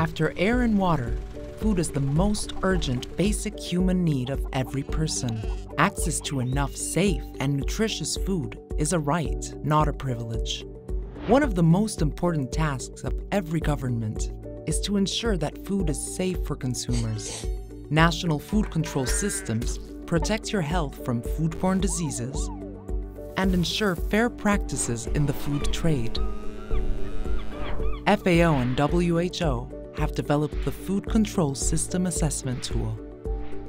After air and water, food is the most urgent basic human need of every person. Access to enough safe and nutritious food is a right, not a privilege. One of the most important tasks of every government is to ensure that food is safe for consumers. National food control systems protect your health from foodborne diseases and ensure fair practices in the food trade. FAO and WHO have developed the Food Control System Assessment Tool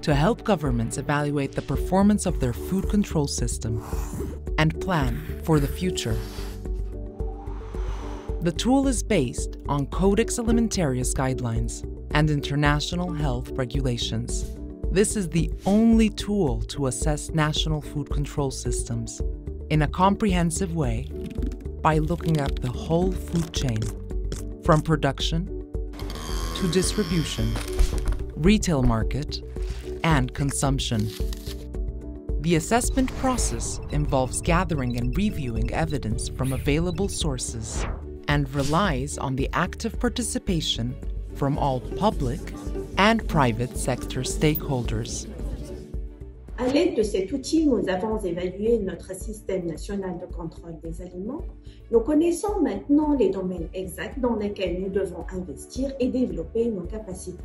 to help governments evaluate the performance of their food control system and plan for the future. The tool is based on Codex Alimentarius guidelines and international health regulations. This is the only tool to assess national food control systems in a comprehensive way by looking at the whole food chain, from production to distribution, retail market, and consumption. The assessment process involves gathering and reviewing evidence from available sources and relies on the active participation from all public and private sector stakeholders. À l'aide de cet outil, nous avons évalué notre système national de contrôle des aliments. Nous connaissons maintenant les domaines exacts dans lesquels nous devons investir et développer nos capacités.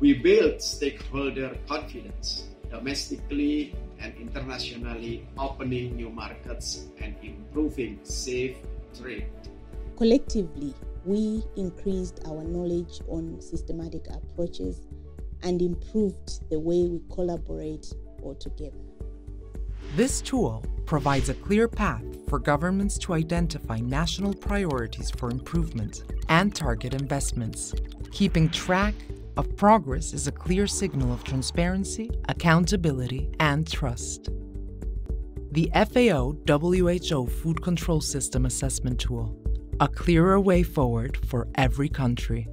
We build stakeholder confidence domestically and internationally, opening new markets and improving safe trade. Collectively, we increased our knowledge on systematic approaches and improved the way we collaborate all together. This tool provides a clear path for governments to identify national priorities for improvement and target investments. Keeping track of progress is a clear signal of transparency, accountability, and trust. The FAO WHO Food Control System Assessment Tool, a clearer way forward for every country.